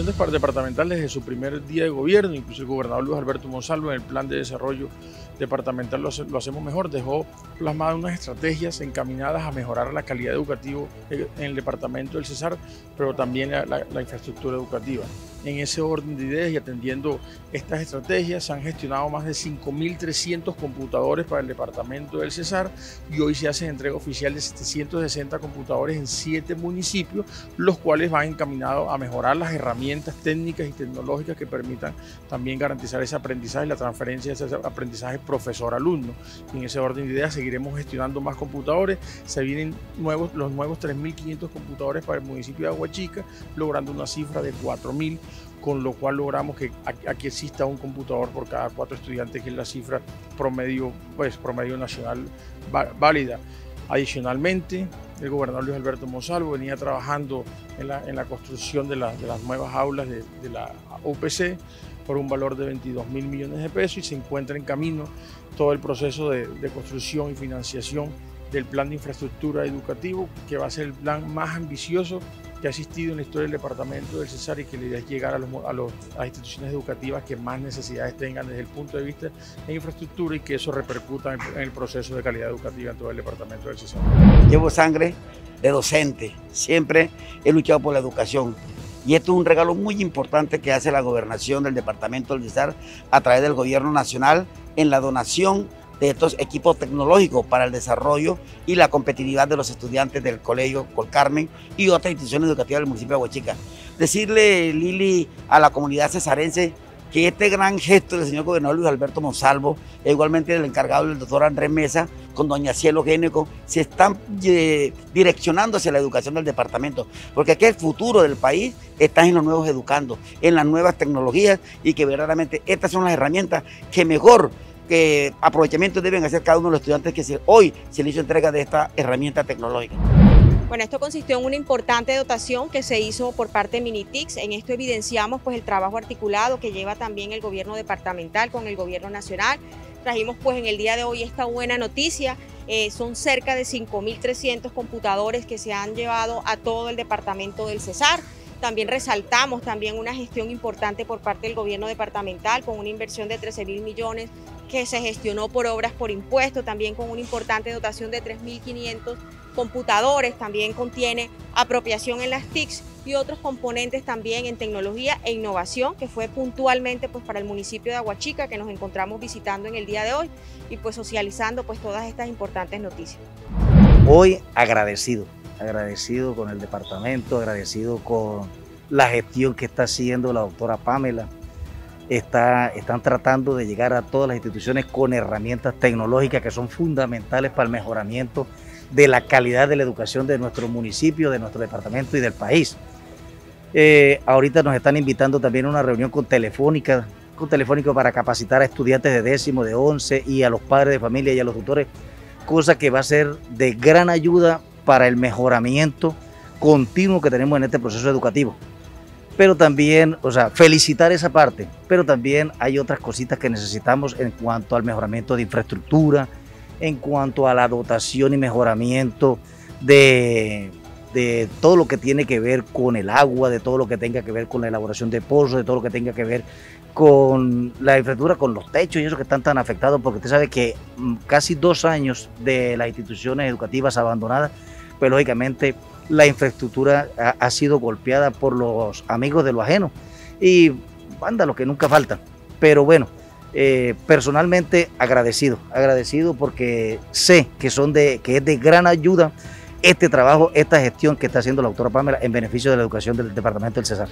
administración departamental desde su primer día de gobierno, incluso el gobernador Luis Alberto Monsalvo en el plan de desarrollo departamental lo, hacemos mejor, dejó plasmadas unas estrategias encaminadas a mejorar la calidad educativa en el departamento del Cesar, pero también la infraestructura educativa. En ese orden de ideas y atendiendo estas estrategias, se han gestionado más de 5.300 computadores para el departamento del Cesar y hoy se hace entrega oficial de 760 computadores en siete municipios, los cuales van encaminados a mejorar las herramientas técnicas y tecnológicas que permitan también garantizar ese aprendizaje y la transferencia de ese aprendizaje profesor-alumno. En ese orden de ideas seguiremos gestionando más computadores, se vienen nuevos, los nuevos 3.500 computadores para el municipio de Aguachica, logrando una cifra de 4.000 con lo cual logramos que aquí exista un computador por cada cuatro estudiantes, que es la cifra promedio, pues, promedio nacional válida. Adicionalmente, el gobernador Luis Alberto Monsalvo venía trabajando en la, construcción de, las nuevas aulas de, la UPC por un valor de 22 mil millones de pesos y se encuentra en camino todo el proceso de, de construcción y financiación del plan de infraestructura educativo, que va a ser el plan más ambicioso que ha existido en la historia del departamento del Cesar y que la idea es llegar a, las instituciones educativas que más necesidades tengan desde el punto de vista de infraestructura y que eso repercuta en, el proceso de calidad educativa en todo el departamento del Cesar. Llevo sangre de docente, siempre he luchado por la educación. Y esto es un regalo muy importante que hace la gobernación del departamento del Cesar a través del gobierno nacional en la donación de estos equipos tecnológicos para el desarrollo y la competitividad de los estudiantes del Colegio Colcarmen y otras instituciones educativas del municipio de Huachica. Decirle, Lili, a la comunidad cesarense que este gran gesto del señor gobernador Luis Alberto Monsalvo, igualmente del encargado del doctor Andrés Mesa, con doña Cielo Géneco, se están eh, direccionando hacia la educación del departamento, porque aquí el futuro del país está en los nuevos educandos, en las nuevas tecnologías y que verdaderamente estas son las herramientas que mejor que aprovechamiento deben hacer cada uno de los estudiantes que hoy se le hizo entrega de esta herramienta tecnológica. Bueno, esto consistió en una importante dotación que se hizo por parte de Minitix. En esto evidenciamos pues el trabajo articulado que lleva también el gobierno departamental con el gobierno nacional. Trajimos pues en el día de hoy esta buena noticia. Eh, son cerca de 5.300 computadores que se han llevado a todo el departamento del Cesar. También resaltamos también una gestión importante por parte del gobierno departamental con una inversión de 13 mil millones que se gestionó por obras por impuestos, también con una importante dotación de 3.500 computadores, también contiene apropiación en las TICs y otros componentes también en tecnología e innovación, que fue puntualmente pues, para el municipio de Aguachica, que nos encontramos visitando en el día de hoy y pues socializando pues, todas estas importantes noticias. Hoy agradecido agradecido con el departamento, agradecido con la gestión que está haciendo la doctora Pamela. Está, están tratando de llegar a todas las instituciones con herramientas tecnológicas que son fundamentales para el mejoramiento de la calidad de la educación de nuestro municipio, de nuestro departamento y del país. Eh, ahorita nos están invitando también a una reunión con Telefónica, con Telefónica para capacitar a estudiantes de décimo, de once y a los padres de familia y a los tutores, cosa que va a ser de gran ayuda para el mejoramiento continuo que tenemos en este proceso educativo. Pero también, o sea, felicitar esa parte, pero también hay otras cositas que necesitamos en cuanto al mejoramiento de infraestructura, en cuanto a la dotación y mejoramiento de, de todo lo que tiene que ver con el agua, de todo lo que tenga que ver con la elaboración de pozos, de todo lo que tenga que ver con la infraestructura, con los techos y eso que están tan afectados, porque usted sabe que mm, casi dos años de las instituciones educativas abandonadas pues lógicamente la infraestructura ha, sido golpeada por los amigos de lo ajeno y lo que nunca faltan. Pero bueno, eh, personalmente agradecido, agradecido porque sé que, son de, que es de gran ayuda este trabajo, esta gestión que está haciendo la doctora Pamela en beneficio de la educación del departamento del Cesar.